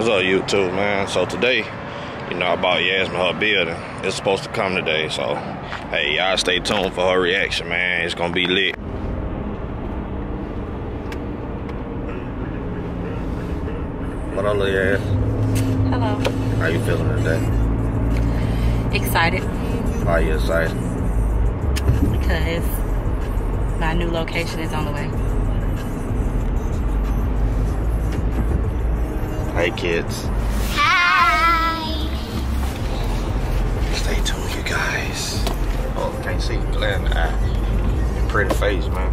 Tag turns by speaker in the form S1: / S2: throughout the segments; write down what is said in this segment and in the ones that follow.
S1: What's up, YouTube, man? So today, you know, I bought Yasmin her building. It's supposed to come today, so hey, y'all stay tuned for her reaction, man. It's gonna be lit. What up, little ass?
S2: Hello.
S1: How you feeling today?
S2: Excited
S1: Why you excited?
S2: because my new location is on the way.
S1: Hey, kids.
S3: Hi.
S1: Stay tuned, you guys. Oh, can't see. Glare in the. Pretty face, man.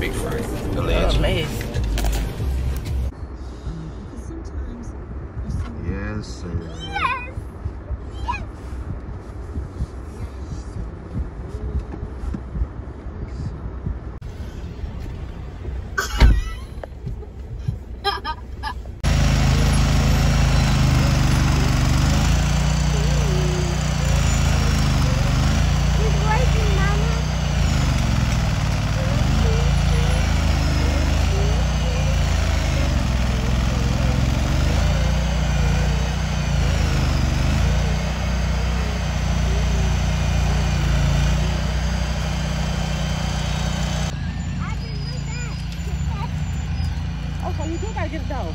S1: Big frame. The oh, legend.
S2: man.
S1: Yes, sir.
S3: Yes. Yes. He's waiting, Mama.
S2: Oh, so you do gotta get it though.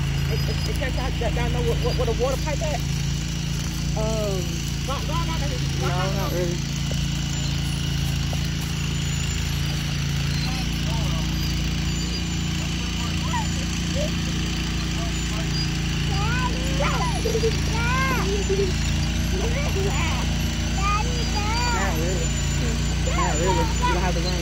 S2: It, it can't y'all, y'all know what, what, a water pipe at? Um, no, no, no, no, no, not really. Not really. Not really. You don't have to run.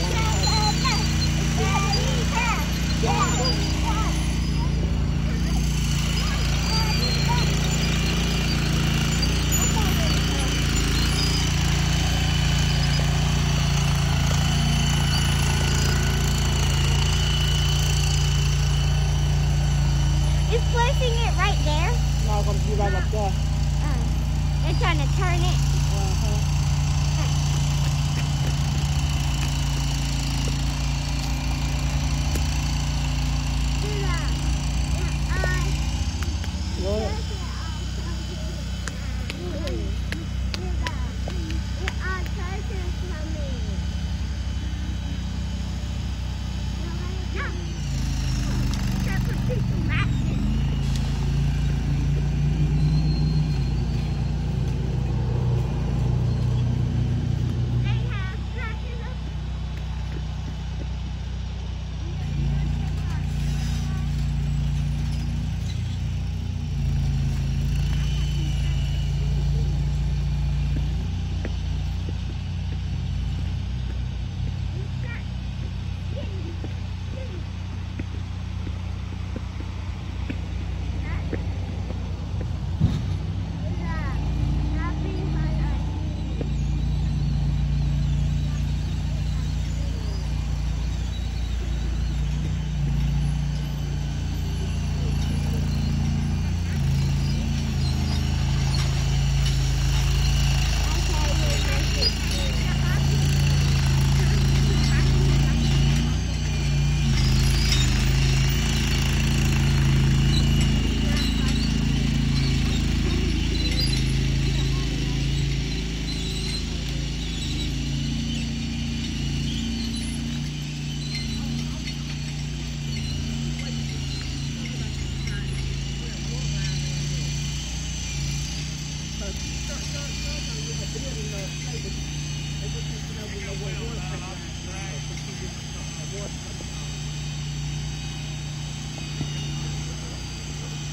S3: It's placing it right there.
S2: No, I'm gonna be right up there.
S3: Uh, they're trying to turn it.
S2: Go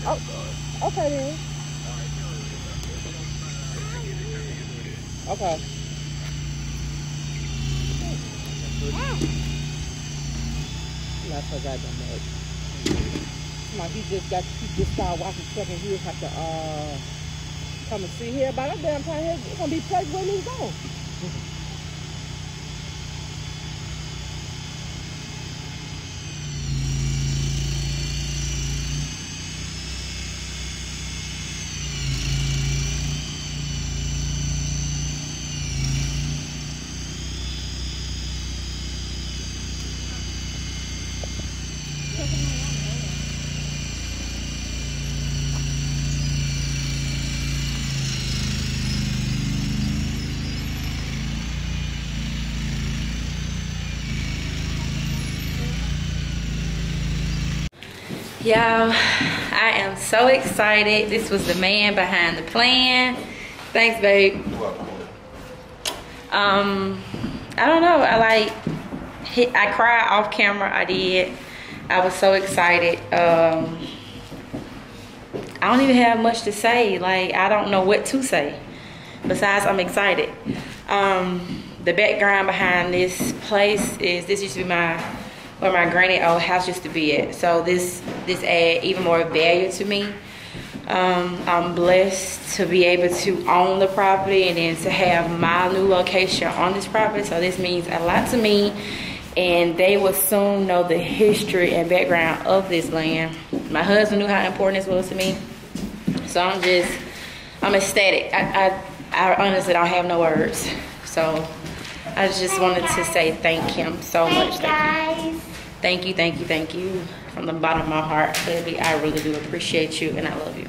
S2: Oh, okay then. Okay. Not so goddamn much. Like he just got he just started watching and he was have to uh come and see here. By that damn time, it's gonna be place when he go.
S4: Y'all, I am so excited. This was the man behind the plan. Thanks, babe. Um, I don't know. I like, he, I cried off camera. I did. I was so excited. Um, I don't even have much to say. Like, I don't know what to say. Besides, I'm excited. Um, the background behind this place is this used to be my where my granny old house used to be at. So this this add even more value to me. Um, I'm blessed to be able to own the property and then to have my new location on this property. So this means a lot to me and they will soon know the history and background of this land. My husband knew how important this was to me. So I'm just, I'm ecstatic. I, I, I honestly don't have no words. So I just wanted to say thank him so much. Thank you. Thank you, thank you, thank you from the bottom of my heart, baby. I really do appreciate you and I love you.